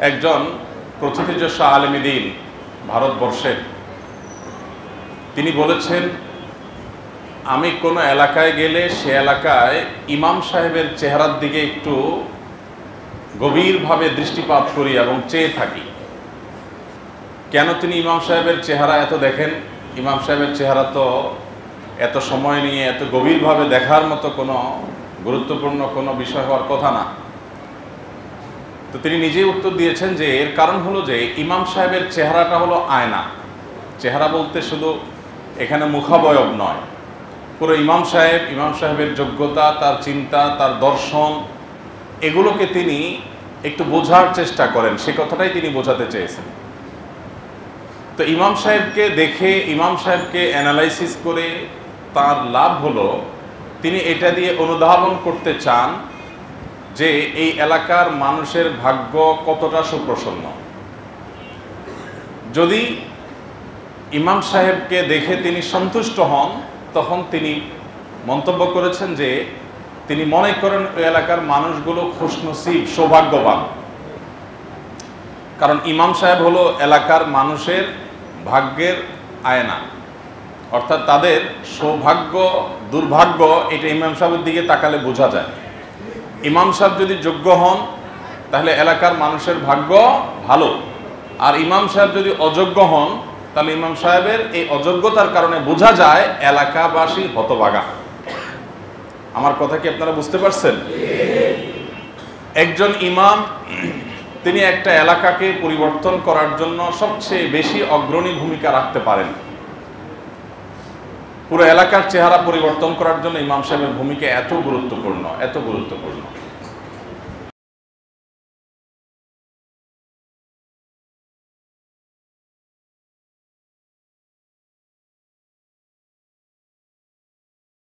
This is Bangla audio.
একজন প্রথিতযশা আলমীদিন ভারতবর্ষের তিনি বলেছেন, আমি কোনো এলাকায় গেলে সে এলাকায় ইমাম সাহেবের চেহারার দিকে একটু গভীরভাবে দৃষ্টিপাত করি এবং চেয়ে থাকি। কেন তিনি ইমাম সাহেবের চেহারা এত দেখেন? ইমাম সাহেবের চেহারা তো এত সময় নিয়ে এত গভীরভাবে দেখার মতো কোনো গুরুত্বপূর্ণ কোনো বিষয় হওয়ার কথা না। তো তিনি নিজেই উত্তর দিয়েছেন যে এর কারণ হলো যে ইমাম সাহেবের চেহারাটা হলো আয়না। চেহারা বলতে শুধু এখানে মুখাবয়ব নয়। পুরো ইমাম সাহেব, ইমাম সাহেবের যোগ্যতা, তার চিন্তা, তার দর্শন, এগুলোকে তিনি একটু বোঝার চেষ্টা করেন। সে কথাটাই তিনি বোঝাতে চেয়েছেন। তো ইমাম সাহেবকে দেখে, ইমাম সাহেবকে অ্যানালাইসিস করে তার লাভ হলো, তিনি এটা দিয়ে অনুধাবন করতে চান যে এই এলাকার মানুষের ভাগ্য কতটা সুপ্রসন্ন। যদি ইমাম সাহেবকে দেখে তিনি সন্তুষ্ট হন, তখন তিনি মন্তব্য করেছেন যে, তিনি মনে করেন ওই এলাকার মানুষগুলো খুশনসিব, সৌভাগ্যবান। কারণ ইমাম সাহেব হলো এলাকার মানুষের ভাগ্যের আয়না। অর্থাৎ তাদের সৌভাগ্য, দুর্ভাগ্য, এটা ইমাম সাহেবের দিকে তাকালে বোঝা যায়। ইমাম সাহেব যদি যোগ্য হন, তাহলে এলাকার মানুষের ভাগ্য ভালো। আর ইমাম সাহেব যদি অযোগ্য হন, তাহলে ইমাম সাহেবের এই অযোগ্যতার কারণে বোঝা যায় এলাকাবাসী হতবাগা আমার কথা কি আপনারা বুঝতে পারছেন? একজন ইমাম, তিনি একটা এলাকাকে পরিবর্তন করার জন্য সবচেয়ে বেশি অগ্রণী ভূমিকা রাখতে পারেন। পুরো এলাকার চেহারা পরিবর্তন করার জন্য ইমাম সাহেবের ভূমিকা এত গুরুত্বপূর্ণ এত গুরুত্বপূর্ণ।